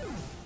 Let's go.